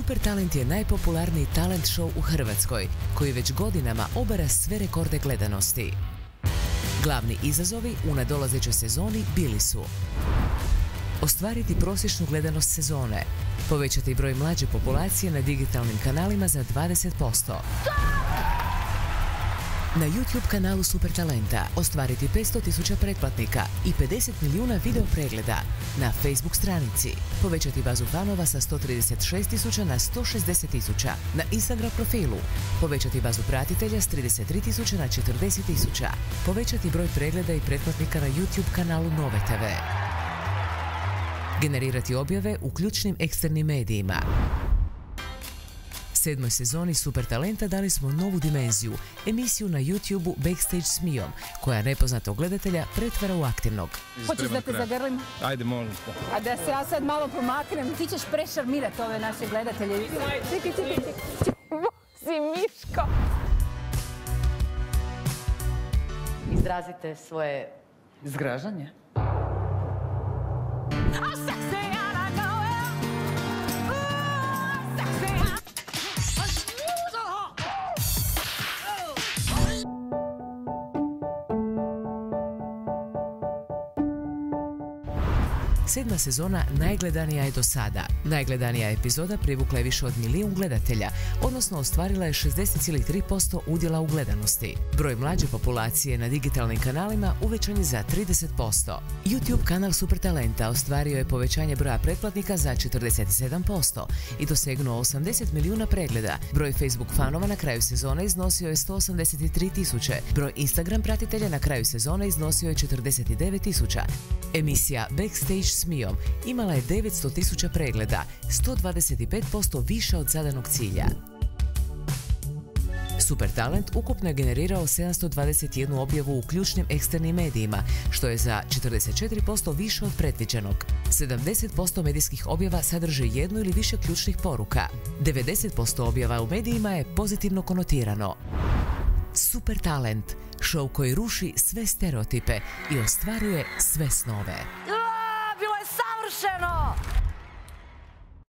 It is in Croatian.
Super Talent je najpopularniji talent show u Hrvatskoj, koji već godinama obara sve rekorde gledanosti. Glavni izazovi u nadolazećoj sezoni bili su ostvariti prosječnu gledanost sezone, povećati broj mlađe populacije na digitalnim kanalima za 20%, na YouTube kanalu Super Talenta ostvariti 500 tisuća pretplatnika i 50 milijuna video pregleda. Na Facebook stranici povećati bazu fanova sa 136 tisuća na 160 tisuća. Na Instagram profilu povećati bazu pratitelja s 33 tisuća na 40 tisuća. Povećati broj pregleda i pretplatnika na YouTube kanalu Nove TV. Generirati objave u ključnim eksternim medijima sedmoj sezoni Super Talenta dali smo novu dimenziju, emisiju na YouTube-u Backstage s Mijom, koja nepoznatog gledatelja pretvara u aktivnog. Hoćeš da te zagrlim? Ajde, molim te. A da se ja sad malo pomaknem, ti ćeš prešarmirati ove naše gledatelje. Čekaj, čekaj, čekaj. Si Miško. Izrazite svoje zgražanje. Sedma sezona najgledanija je do sada. Najgledanija epizoda privukla je više od milijun gledatelja, odnosno ostvarila je 60,3% udjela u gledanosti. Broj mlađe populacije na digitalnim kanalima uvećan je za 30%. YouTube kanal Super Talenta ostvario je povećanje broja pretplatnika za 47% i dosegnuo 80 milijuna pregleda. Broj Facebook fanova na kraju sezone iznosio je 183 tisuće. Broj Instagram pratitelja na kraju sezone iznosio je 49 tisuća. Emisija Backstage s Mijom imala je 900 tisuća pregleda, 125% više od zadanog cilja. Super Talent ukupno je generirao 721 objavu u ključnim eksternim medijima, što je za 44% više od predviđenog. 70% medijskih objava sadrže jednu ili više ključnih poruka. 90% objava u medijima je pozitivno konotirano. Super Talent, show koji ruši sve stereotipe i ostvaruje sve snove. savršeno!